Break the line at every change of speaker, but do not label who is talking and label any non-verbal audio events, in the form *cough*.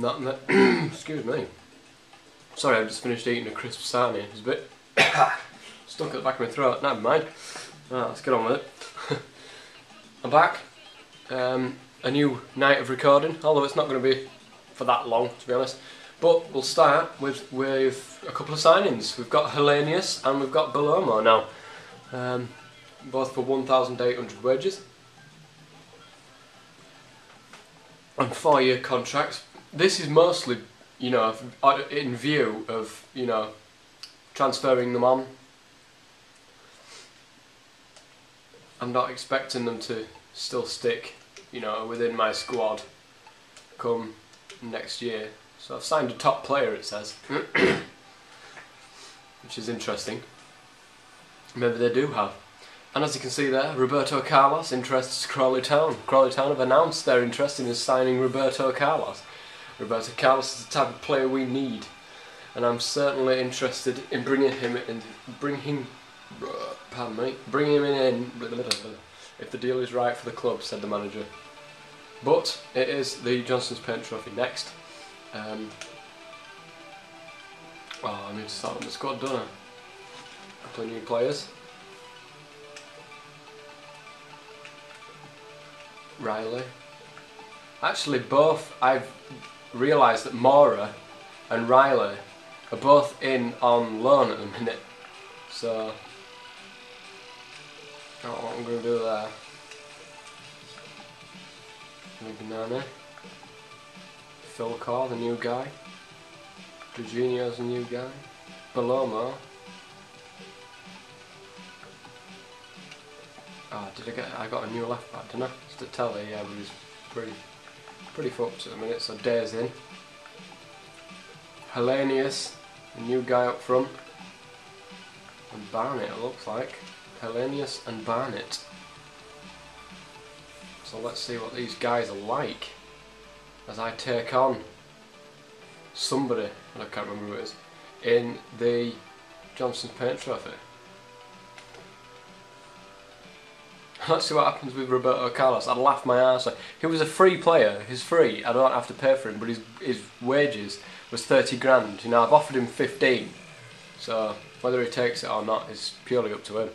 Not that. *clears throat* excuse me. Sorry, I've just finished eating a crisp sarnie. It's a bit *coughs* stuck at the back of my throat. Never mind. Right, let's get on with it. *laughs* I'm back. Um, a new night of recording, although it's not going to be for that long, to be honest. But we'll start with with a couple of signings. We've got Hellenius and we've got Bellomo now, um, both for 1,800 wages and four-year contracts. This is mostly, you know, in view of you know transferring them on. I'm not expecting them to still stick, you know, within my squad come next year. So I've signed a top player, it says, *coughs* which is interesting. Maybe they do have. And as you can see there, Roberto Carlos interests Crawley Town. Crawley Town have announced their interest in signing Roberto Carlos. Roberto Carlos is the type of player we need, and I'm certainly interested in bringing him in, bringing, pardon me, bringing him in if the deal is right for the club, said the manager. But it is the Johnstone's Paint Trophy next. Um, oh, I need to start on the squad, don't I? New players. Riley. Actually, both I've realised that Mora and Riley are both in on loan at the minute. So, I don't know what I'm going to do there. Banana. Phil Carr, the new guy. Jorginho's the new guy. Bellomo. Oh, did I get? I got a new left back, didn't I? Just to tell you, yeah, but he's pretty, pretty fucked at the minute. So Days in. Hellenius, the new guy up front. And Barnett, it looks like. Hellenius and Barnett. So let's see what these guys are like as I take on somebody, I can't remember who it is, in the Johnstone's Paint Trophy. Let's see what happens with Roberto Carlos. I'd laugh my ass off. He was a free player. He's free. I don't have to pay for him, but his his wages was 30 grand. You know, I've offered him 15. So whether he takes it or not is purely up to him.